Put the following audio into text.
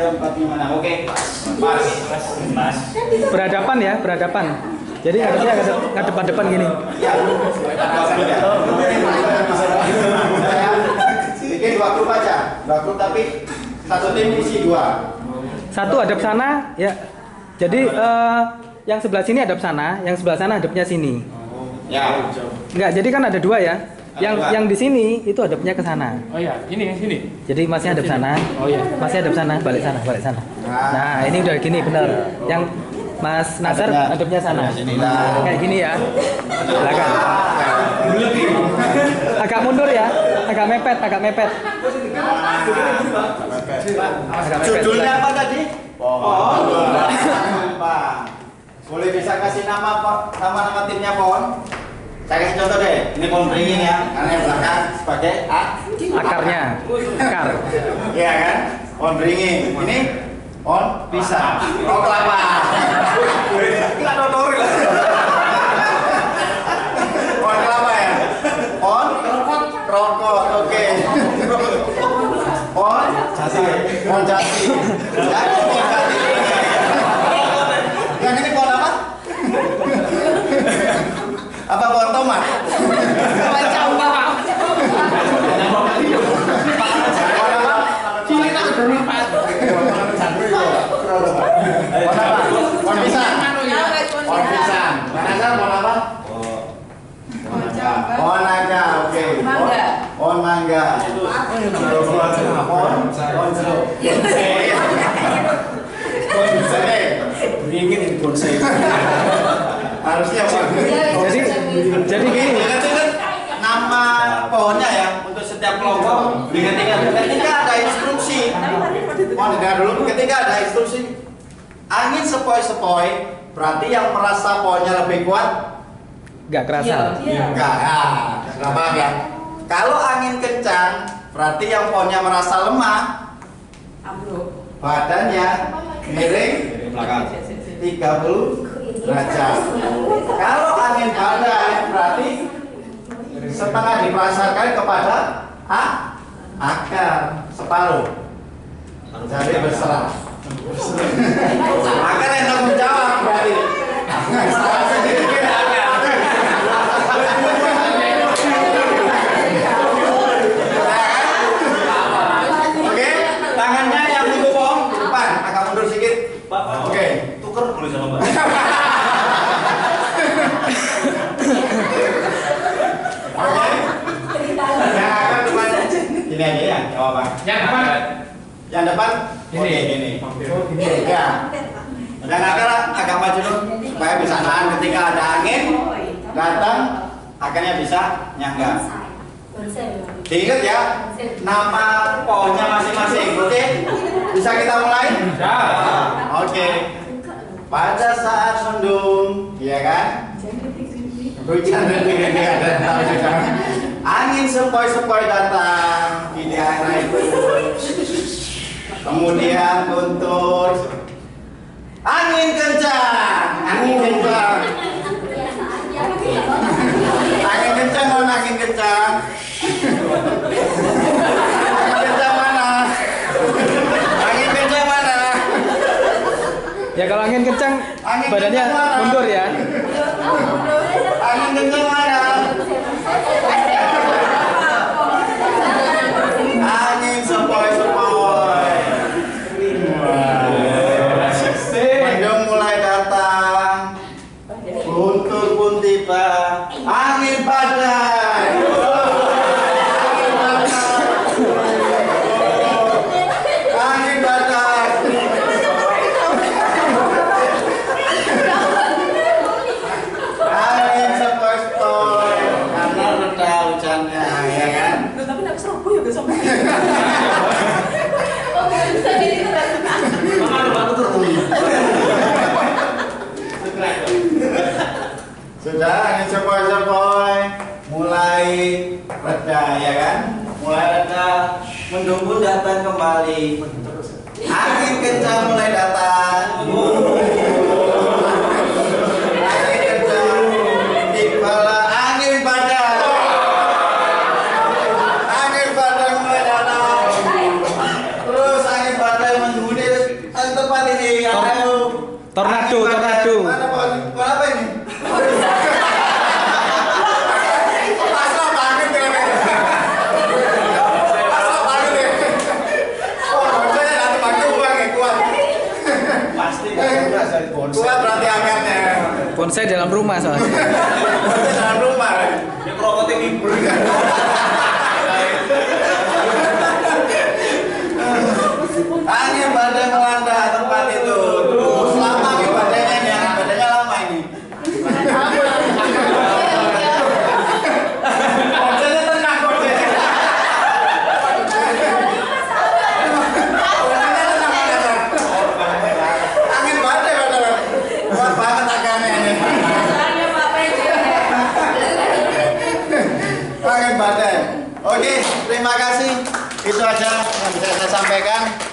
Oke. Pas. Pas. Berhadapan ya, berhadapan. Jadi ngadepnya ngadep, ngadepan depan gini. Ya. Bikin dua grup aja. Dua grup tapi satu tim isi dua. Satu hadap sana, ya. Jadi eh, yang sebelah sini hadap sana, yang sebelah sana hadapnya sini. Ya. Enggak, jadi kan ada dua ya. Yang dua. yang di sini itu hadapnya ke sana. Oh iya, ini sini. Jadi masnya hadap sana. Oh iya. Masnya hadap sana, balik sana, balik sana. Nah, ini udah gini benar. Yang Mas Nasar Hadapnya- hadapnya sana. lah. Kayak gini ya. Silakan. Agak mundur ya. Agak mepet, agak mepet. Agak mepet. Judulnya apa tadi? Oh, Pak. Boleh bisa kasih nama Pak, nama-nama timnya Pon? Saya kasih contoh deh. Ini pohon beringin ya, karena yang belakang sebagai A. Akarnya. Akar. Iya kan? Pohon beringin. Ini pohon pisang. Oh kelapa. Kita notori lah. Pohon kelapa ya. Pohon rokok. Oke. Pohon jati. Pohon jati. Ya, pohon jati. Yang ini pohon apa? Apa pohon tomat? Pohon apa? Pohon apa? Pohon pisang. Pohon pisang. Mana pohon apa? Pohon naga, oke. Mangga. Pohon mangga. Pohon pohon jeruk. Oke. Beringin ini bonsai. Harusnya Pak. Jadi jadi gini. nama pohonnya ya untuk setiap kelompok. Ingat-ingat ketika ada instruksi. Mohon dengar dulu. Ketika ada instruksi angin sepoi-sepoi, berarti yang merasa pohonnya lebih kuat Enggak kerasa. Enggak, ah, nggak paham ya. Kalau angin kencang, berarti yang pohonnya merasa lemah, badannya miring Belakang. 30 derajat. Kalau angin badai, berarti setengah dipasarkan kepada A, akar separuh. Jadi berserah. Akar yang tanggung jawab berarti. Salah sedikit akar. Oke, tangannya yang untuk pohon depan, agak mundur sedikit. Oke. Tuker boleh sama Mbak. Oke. Yang akan depan ini aja ya, apa-apa. Yang depan. Yang depan Ini. Oke, gini. Ya. Dan agak agak maju dulu supaya bisa nahan ketika ada angin datang, akhirnya bisa nyangga. Diingat ya, nama pohonnya masing-masing. Oke, bisa kita mulai? Bisa. Oke. Pada saat mendung, ya kan? Hujan ini ada tahu. Angin sepoi-sepoi datang di daerah itu. Kemudian guntur. Angin kencang, angin kencang. Angin kencang mana angin kencang? Angin kencang mana? Angin kencang mana? Ya kalau angin kencang Angin badannya kencang mundur ya. Angin kencang mana? Angin sepoi-sepoi. Mendung mulai datang. Guntur pun tiba. Angin badai. reda ya kan? Mulai reda mendunggu datang kembali. Angin kencang mulai datang. Angin kencang di kepala angin padang. Angin padang mulai datang. Terus angin padang menghuni eh, tempat ini tornado tornado. tornado Bonsai dalam rumah soalnya. Bonsai dalam rumah. Yang prokotin ibu. terima kasih. Itu aja yang bisa saya sampaikan.